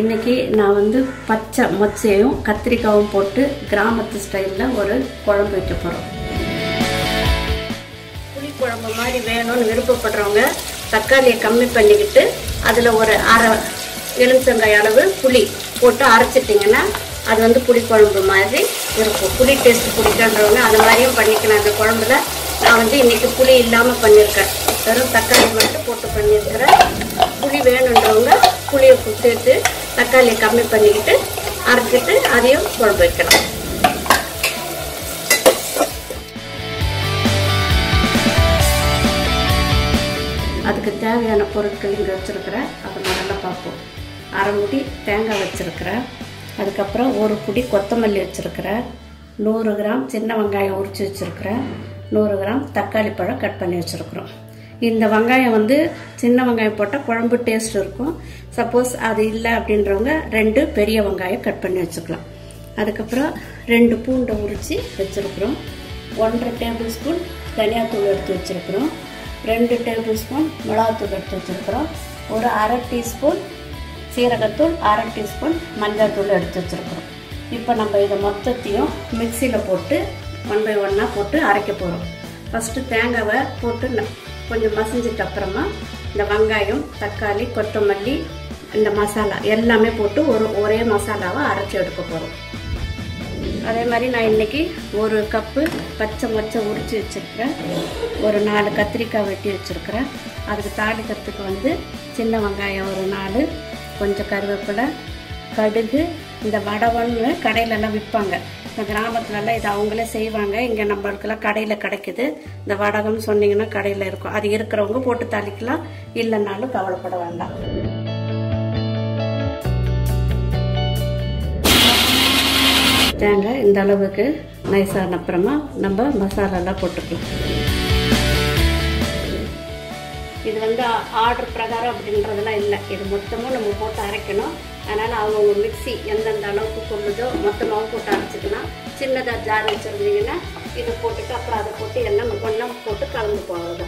இன்றைக்கி நான் வந்து பச்சை மொச்சையும் கத்திரிக்காயும் போட்டு கிராமத்து ஸ்டைலில் ஒரு குழம்பு வைக்க போகிறோம் புளி குழம்பு மாதிரி வேணும்னு விருப்பப்படுறவங்க தக்காளியை கம்மி பண்ணிக்கிட்டு அதில் ஒரு அரை எலுமிச்சங்காய் அளவு புளி போட்டு அரைச்சிட்டிங்கன்னா அது வந்து புளி குழம்பு மாதிரி இருக்கும். புளி டேஸ்ட் பிடிக்கன்றவங்க அது மாதிரியும் பண்ணிக்கலாம். அந்த குழம்புல நான் வந்து இன்றைக்கி புளி இல்லாமல் பண்ணியிருக்கேன். வெறும் தக்காளி மட்டும் போட்டு பண்ணியிருக்கிறேன். புளி வேணுன்றவங்க புளியை சேர்த்து தக்காளியை கம்மி பண்ணிக்கிட்டு அரைச்சிட்டு அதையும் குழம்பு வைக்கணும். அதுக்கு தேவையான பொருட்கள் இங்கே வச்சுருக்கிறேன். அதை நல்லா பார்ப்போம். அரை முடி தேங்காய் வச்சுருக்கிறேன். அதுக்கப்புறம் ஒரு குடி கொத்தமல்லி வச்சுருக்கிறேன். நூறு கிராம் சின்ன வெங்காயம் உரித்து வச்சுருக்கிறேன். நூறு கிராம் தக்காளி பழம் கட் பண்ணி வச்சுருக்குறோம். இந்த வெங்காயம் வந்து சின்ன வெங்காயம் போட்டால் குழம்பு டேஸ்ட் இருக்கும். சப்போஸ் அது இல்லை அப்படின்றவங்க ரெண்டு பெரிய வெங்காயம் கட் பண்ணி வச்சுக்கலாம். அதுக்கப்புறம் ரெண்டு பூண்டை உரித்து வச்சுருக்குறோம். ஒன்றரை டேபிள் ஸ்பூன் தனியாத்தூள் எடுத்து வச்சுருக்குறோம். ரெண்டு டேபிள் ஸ்பூன் மிளகாத்தூள் எடுத்து வச்சுருக்குறோம். ஒரு அரை டீஸ்பூன் சீரகத்தூள் அரை டீஸ்பூன் மஞ்சள் தூள் எடுத்து வச்சுருக்குறோம். இப்போ நம்ம இதை மொத்தத்தையும் மிக்சியில் போட்டு ஒன் பை ஒன்னாக போட்டு அரைக்க போகிறோம் ஃபஸ்ட்டு தேங்காவை போட்டு கொஞ்சம் மசிஞ்சிட்ட அப்புறமா இந்த வெங்காயம் தக்காளி கொத்தமல்லி இந்த மசாலா எல்லாமே போட்டு ஒரு ஒரே மசாலாவை அரைச்சி எடுக்க போகிறோம் அதே மாதிரி நான் இன்னைக்கு ஒரு கப்பு பச்சை மொச்சை உரித்து வச்சுருக்கிறேன். ஒரு நாலு கத்திரிக்காய் வெட்டி வச்சுருக்கிறேன். அதுக்கு தாளிக்கிறதுக்கு வந்து சின்ன வெங்காயம் ஒரு நாலு கொஞ்சம் கருவேப்பிலை கடுகு இந்த வடவன்னு கடையிலலாம் விற்பாங்க. இந்த கிராமத்துலலாம் இது அவங்களே செய்வாங்க. இங்கே நம்மளுக்கெல்லாம் கடையில் கிடைக்குது. இந்த வடகம்னு சொன்னீங்கன்னா கடையில் இருக்கும். அது இருக்கிறவங்க போட்டு தாளிக்கலாம். இல்லைன்னாலும் கவலைப்பட வேண்டாம். தேங்காய் இந்த அளவுக்கு நைஸான அப்புறமா நம்ம மசாலாலாம் போட்டுக்கலாம். இது வந்து ஆர்டர் பிரகாரம் அப்படின்றதெல்லாம் இல்லை. இது மொத்தமும் நம்ம போட்டு அரைக்கணும். அதனால் அவங்கவுங்க மிக்ஸி எந்தெந்த அளவுக்கு கொள்ளுதோ மொத்தமாகவும் போட்டு அரைச்சிக்கலாம் சின்னதாக ஜார் வச்சுருந்தீங்கன்னா இதை போட்டுட்டு அப்புறம் அதை போட்டு எண்ணெய் ஒன்றா போட்டு கலந்து போகிறது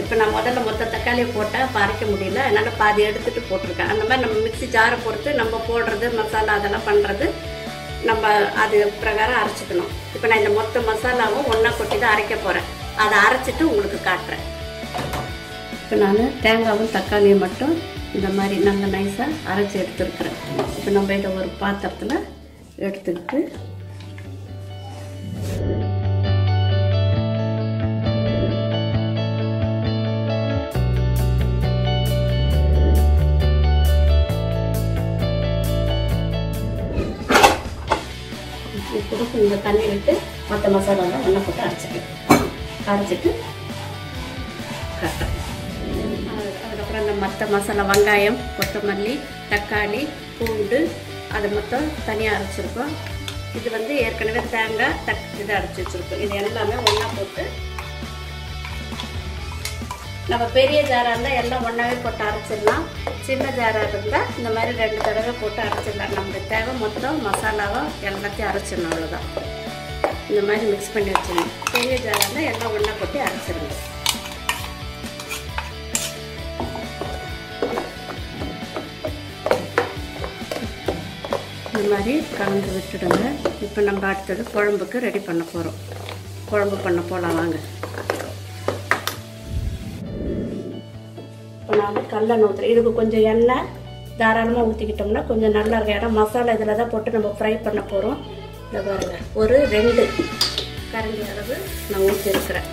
இப்போ நான் முதல்ல மொத்த தக்காளியை போட்டால் இப்போ அரைக்க முடியல. அதனால் பாதி எடுத்துகிட்டு போட்டிருக்கேன். அந்த மாதிரி நம்ம மிக்ஸி ஜாரை பொறுத்து நம்ம போடுறது மசாலா அதெல்லாம் பண்ணுறது நம்ம அது பிரகாரம் அரைச்சிக்கணும். இப்போ நான் இந்த மொத்த மசாலாவும் ஒன்றா கொட்டி தான் அரைக்க போகிறேன் அதை அரைச்சிட்டு உங்களுக்கு காட்டுறேன். இப்போ நான் தேங்காவும் தக்காளியும் மட்டும் இந்த மாதிரி நல்ல நைஸாக அரைச்சி எடுத்துருக்குறேன். இப்போ நம்ம இதை ஒரு பாத்திரத்தில் எடுத்துக்கிட்டு இப்போ இந்த தண்ணி விட்டு மற்ற மசாலாலாம் ஒன்றை போட்டு அரைச்சிக்கலாம். அரைச்சிட்டு கரெக்டாக. அதுக்கப்புறம் இந்த மற்ற மசாலா வெங்காயம் கொத்தமல்லி தக்காளி பூண்டு அது மொத்தம் தனியாக அரைச்சிருக்கோம். இது வந்து ஏற்கனவே தேங்காய் தக் இது அரைச்சி வச்சுருக்கோம். இது எல்லாமே ஒன்றா போட்டு நம்ம பெரிய ஜாராக இருந்தால் எல்லாம் ஒன்றாவே போட்டு அரைச்சிடலாம். சின்ன ஜாராக இருந்தால் இந்த மாதிரி ரெண்டு தடவை போட்டு அரைச்சிடலாம். நமக்கு தேவை மொத்தம் மசாலாவும் எல்லாத்தையும் அரைச்சிடணும் அவ்வளோதான் இந்த மாதிரி மிக்ஸ் பண்ணி வச்சுருங்க. பெரிய ஜாராக இருந்தால் எல்லாம் ஒன்றா போட்டு அரைச்சிருங்க. இந்த மாதிரி கலந்து விட்டுடுங்க. இப்போ நம்ம அடுத்தது குழம்புக்கு ரெடி பண்ண போகிறோம் குழம்பு பண்ண போகலாம் வாங்க. இப்போ நான் வந்து கடலெண்ணெய் ஊற்றுறேன் இதுக்கு கொஞ்சம் எண்ணெய் தாராளமாக ஊற்றிக்கிட்டோம்னா கொஞ்சம் நல்லா இருக்கும் ஏன்னா மசாலா இதில் தான் போட்டு நம்ம ஃப்ரை பண்ண போகிறோம் இந்த பாருங்க. ஒரு ரெண்டு கரண்டி அளவு நான் ஊற்றிருக்கிறேன்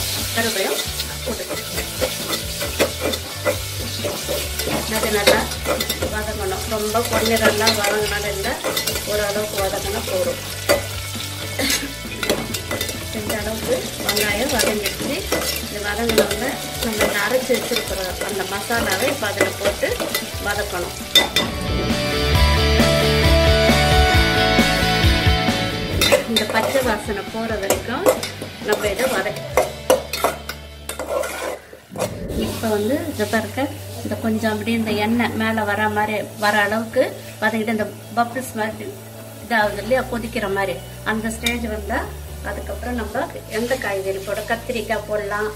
இருக்கிறேன் அது நல்லா வதங்கணும். ரொம்ப பொன்னிறம்லாம் வதங்கினாலும் இல்லை ஓரளவுக்கு வதங்கினா போதும். அளவுக்கு வெங்காயம் வதங்கிடுச்சு இந்த வதங்கினவங்க நம்ம இந்த அரைச்சி வச்சுருக்கிற அந்த மசாலாவை இப்போ அதில் போட்டு வதக்கணும். இந்த பச்சை வாசனை போகிற வரைக்கும் நம்ம இதை வதக்க இப்போ வந்து இந்த இந்த கொஞ்சம் அப்படியே இந்த எண்ணெய் மேலே வர மாதிரி வர அளவுக்கு வதக்கிட்டு இந்த பப்பிள்ஸ் மாதிரி இதாகுது இல்லையா கொதிக்கிற மாதிரி. அந்த ஸ்டேஜ் வந்தால் அதுக்கப்புறம் நம்ம எந்த காய்கறி போட கத்திரிக்காய் போடலாம்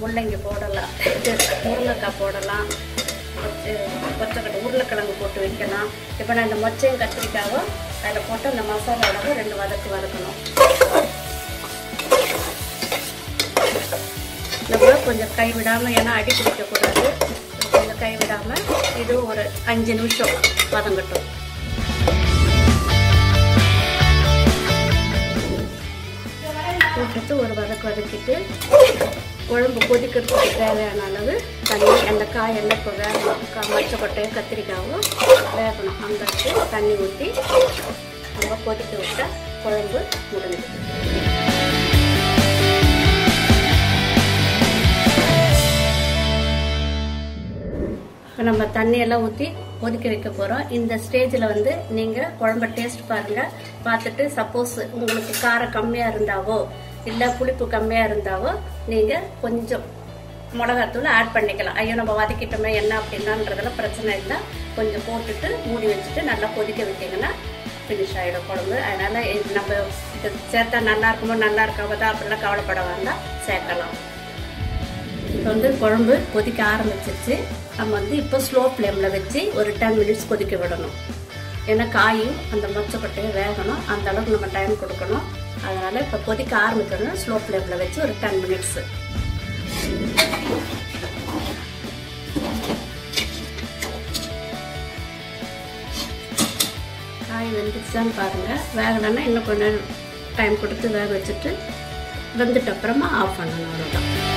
முள்ளங்கி போடலாம் முருங்கைக்காய் போடலாம் கொச்சக்கட்டை உருளைக்கிழங்கு போட்டு வைக்கலாம். இப்போ நான் இந்த மொச்சையும் கத்திரிக்காவும் அதில் போட்டு அந்த மசாலாவோட ரெண்டு வதக்கு வதக்கணும். நம்ம கொஞ்சம் கை விடாமல் ஏன்னா அடி பிடிக்கக்கூடாது கொஞ்சம் கை விடாமல் இது ஒரு அஞ்சு நிமிஷம் வதங்கட்டும். போட்டுட்டு ஒரு வதக்கு வதக்கிட்டு குழம்பு கொதிக்கிறதுக்கு தேவையான அளவு தண்ணி அந்த காய் எல்லாம் இப்போ வேகணும் மச்சக்கொட்டையும் கத்திரிக்காயும் வேகணும். அந்த தண்ணி ஊற்றி நம்ம கொதிக்க விட்டால் குழம்பு முடிஞ்சுது. இப்போ நம்ம தண்ணியெல்லாம் ஊற்றி கொதிக்க வைக்க போகிறோம் இந்த ஸ்டேஜில் வந்து நீங்கள் குழம்ப டேஸ்ட் பாருங்கள் பார்த்துட்டு சப்போஸ் உங்களுக்கு காரம் கம்மியாக இருந்தாவோ இல்லை புளிப்பு கம்மியாக இருந்தாவோ நீங்கள் கொஞ்சம் மிளகாத்தூள் ஆட் பண்ணிக்கலாம். ஐயோ நம்ம வதக்கிட்டோமே என்ன அப்படின்னான்றதுல பிரச்சனை இல்லை. கொஞ்சம் போட்டுட்டு மூடி வச்சுட்டு நல்லா கொதிக்க விட்டீங்கன்னா ஃபினிஷ் ஆகிடும் குழம்பு. அதனால் நம்ம இது சேர்த்தா நல்லா இருக்குமோ நல்லா இருக்காமதா அப்படிலாம் கவலைப்பட வேண்டாம். சேர்க்கலாம். இப்போ வந்து குழம்பு கொதிக்க ஆரம்பிச்சிருச்சு. நம்ம வந்து இப்போ ஸ்லோ ஃப்ளேமில் வச்சு ஒரு டென் மினிட்ஸ் கொதிக்க விடணும். ஏன்னா காயும் அந்த மொச்சப்பட்டையும் வேகணும். அந்த அளவுக்கு நம்ம டைம் கொடுக்கணும். அதனால் இப்போ கொதிக்க ஆரம்பிக்கணும் ஸ்லோ ஃப்ளேமில் வச்சு ஒரு டென் மினிட்ஸு காய் வெந்துச்சுதான்னு பாருங்கள் வேகலைன்னா இன்னும் கொஞ்சம் டைம் கொடுத்து வேக வச்சுட்டு வெந்துட்ட அப்புறமா ஆஃப் பண்ணணும் அவ்வளோதான்